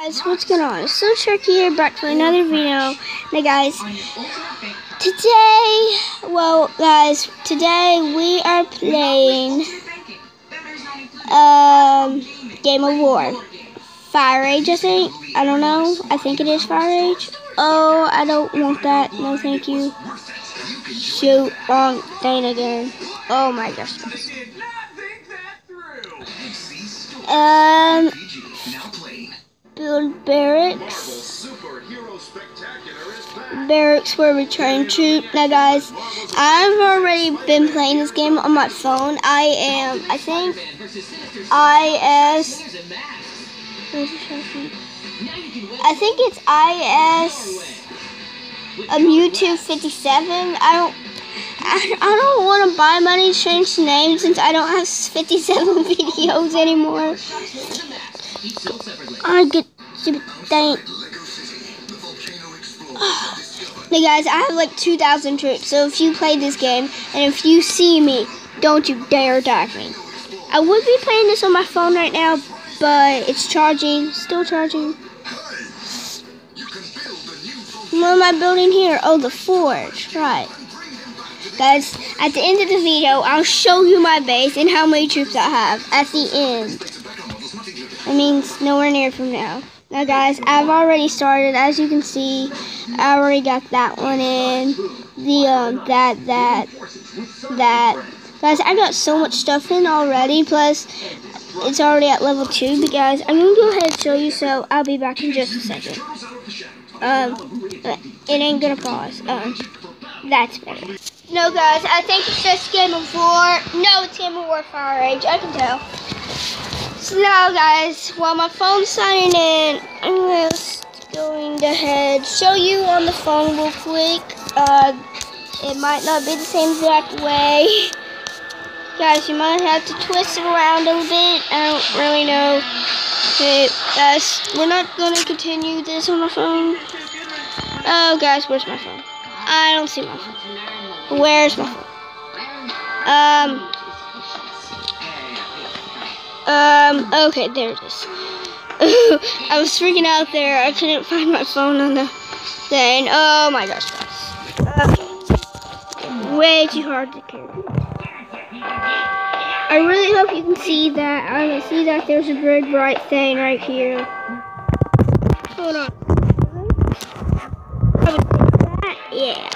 guys, what's going on? It's so tricky here, back for another video. Now guys, today, well guys, today we are playing um, Game of War. Fire Age, I think. I don't know. I think it is Fire Age. Oh, I don't want that. No, thank you. Shoot, wrong thing again. Oh my gosh. Um, build barracks. Barracks where we train troops. Now, guys, I've already been playing this game on my phone. I am, I think, IS. I think it's IS. Um, YouTube 57. I don't. I, I don't want to buy money change name since I don't have 57 videos anymore. I get stupid thing. Hey guys, I have like 2,000 troops, so if you play this game, and if you see me, don't you dare attack me. I would be playing this on my phone right now, but it's charging, still charging. What am I building here? Oh, the forge, right. Guys, at the end of the video, I'll show you my base and how many troops I have at the end. That means nowhere near from now. Now guys, I've already started. As you can see, I already got that one in. The, um, that, that, that. Guys, I got so much stuff in already. Plus, it's already at level 2. But guys, I'm going to go ahead and show you. So, I'll be back in just a second. Um, it ain't going to pause. Um, that's better. No, guys, I think it's just Game of War. No, it's Game of War Fire Age. I can tell. Now, guys, while my phone's signing in, I'm just going to head show you on the phone real quick. Uh, it might not be the same exact way. Guys, you might have to twist it around a little bit. I don't really know. Okay, guys, we're not going to continue this on my phone. Oh, guys, where's my phone? I don't see my phone. Where's my phone? Um... Um, okay, there it is. I was freaking out there. I couldn't find my phone on the thing. Oh my gosh, guys. Okay. Way too hard to carry. I really hope you can see that. I can see that there's a big bright thing right here. Hold on. Yeah.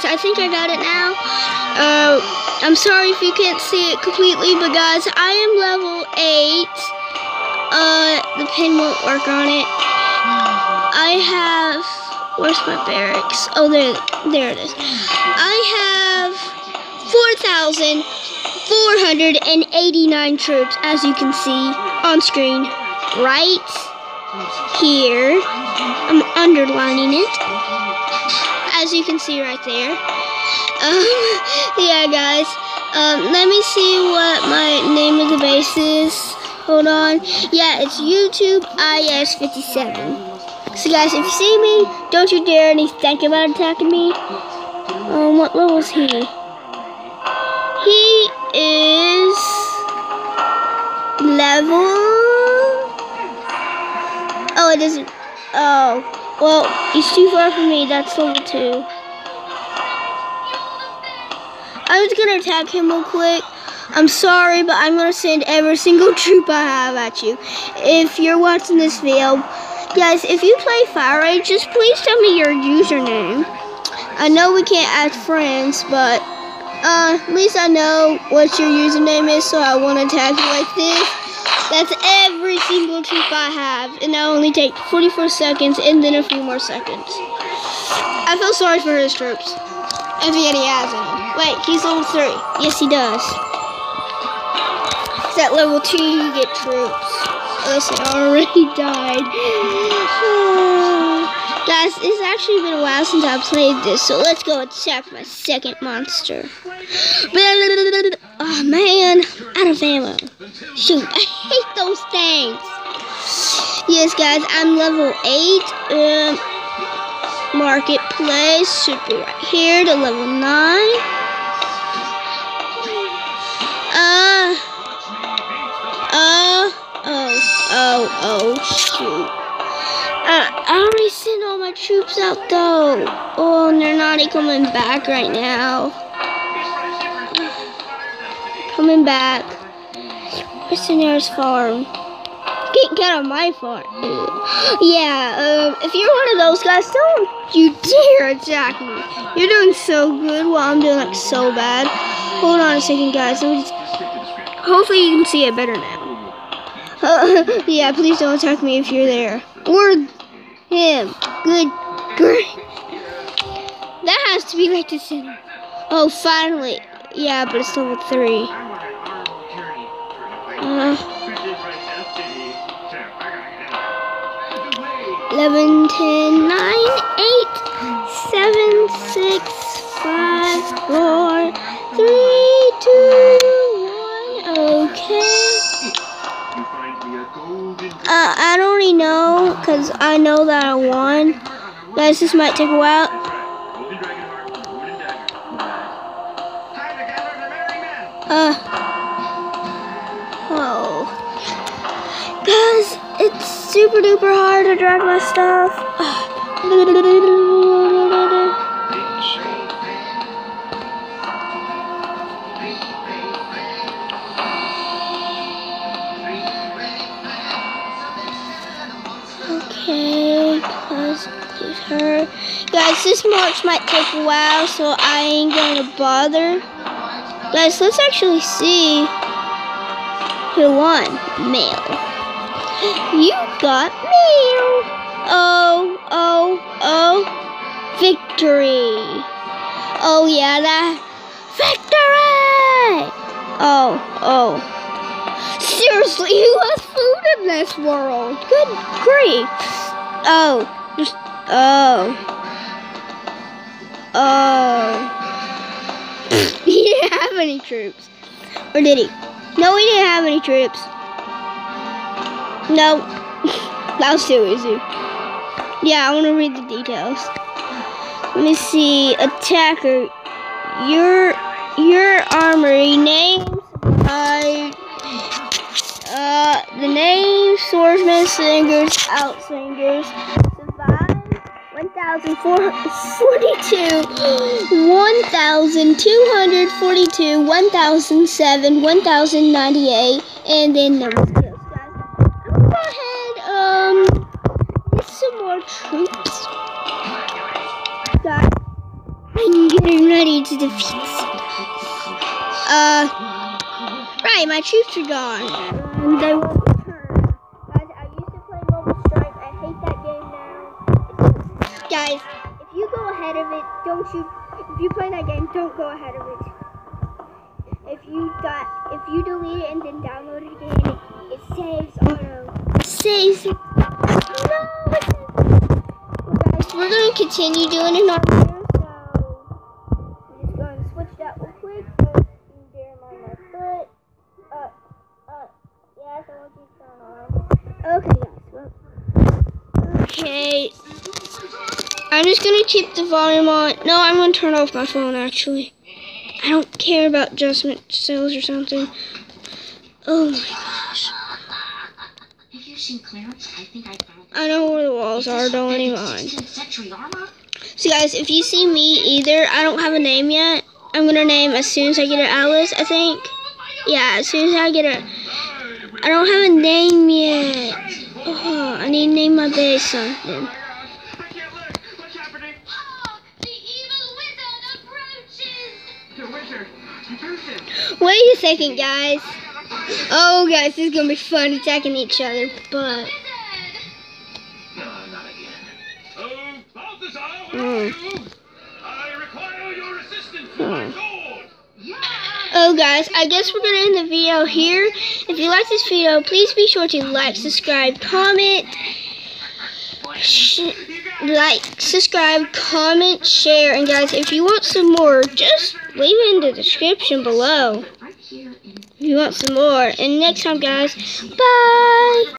Guys, I think I got it now. Uh, I'm sorry if you can't see it completely, but guys, I am level 8. Uh, the pin won't work on it. I have... Where's my barracks? Oh, there, there it is. I have 4,489 troops, as you can see on screen, right here. I'm underlining it as you can see right there. Um, yeah, guys. Um, let me see what my name of the base is. Hold on. Yeah, it's YouTube IS57. So, guys, if you see me, don't you dare any think about attacking me. Um, what level is he? He Well, he's too far from me. That's level 2. I was going to attack him real quick. I'm sorry, but I'm to send every single troop I have at you. If you're watching this video, guys, if you play Fire Age, just please tell me your username. I know we can't add friends, but uh, at least I know what your username is, so I won't attack you like this. That's every single troop I have, and I only take 44 seconds and then a few more seconds. I feel sorry for his troops. If he has any. Wait, he's level 3. Yes, he does. At level 2, you get troops. Listen, I already died actually been a while since I played this, so let's go attack my second monster. Oh man, out of ammo. Shoot, I hate those things. Yes, guys, I'm level 8. Um, marketplace should be right here to level 9. Uh, uh, oh, oh, oh, shoot. Uh, I already sent all my troops out, though. Oh, and they're not coming back right now. Coming back. Daenerys farm? Can't get on my farm. Yeah, um, if you're one of those guys, don't you dare attack me. You're doing so good while I'm doing like so bad. Hold on a second, guys. Just, hopefully you can see it better now. yeah, please don't attack me if you're there. Or him. Good. Great. That has to be like the center. Oh, finally. Yeah, but it's level 3. Uh, 11, 10, 9, 8, 7, 6, 5, 4, 3, because I know that I won. Guys, this might take a while. Uh, oh. Guys, it's super duper hard to drag my stuff. her. Guys, this march might take a while, so I ain't gonna bother. Guys, let's actually see who won. Mail. You got mail. Oh, oh, oh. Victory. Oh, yeah, that. Victory! Oh, oh. Seriously, who has food in this world? Good grief. Oh, just, oh. Oh. he didn't have any troops. Or did he? No, he didn't have any troops. No. that was too easy. Yeah, I want to read the details. Let me see. Attacker. Your your armory name by uh the name swordsman singers outslingers survive 1042 1242 1007 1098 and then number skills guys. I'm gonna go ahead um get some more troops. Guys i'm getting ready to defeat uh right my troops are gone. And they guys if you go ahead of it don't you if you play that game don't go ahead of it. If you got if you delete it and then download it again it, it saves auto. It saves. No it saves well, guys we're going to continue doing it on here so i'm just going to switch that real quick. So you dare my foot uh uh yes i want you to turn on okay guys well okay I'm just gonna keep the volume on. No, I'm gonna turn off my phone actually. I don't care about adjustment sales or something. Oh my gosh. Have you seen? I think I found I know where the walls are, don't even mind. 16th century. So guys, if you see me either, I don't have a name yet. I'm gonna name as soon as I get it Alice, I think. Yeah, as soon as I get it. I don't have a name yet. Oh, I need to name my base something. Wait a second, guys. Oh, guys, this is gonna be fun attacking each other, but. Wizard. No, not again. Oh, Balthazar, Hmm. where are you? I require your assistance with my Hmm. sword. Oh guys, I guess we're gonna end the video here. If you like this video, please be sure to like, subscribe, comment, like, subscribe, comment, share, and guys, if you want some more, just leave it in the description below. If you want some more. And next time, guys, bye.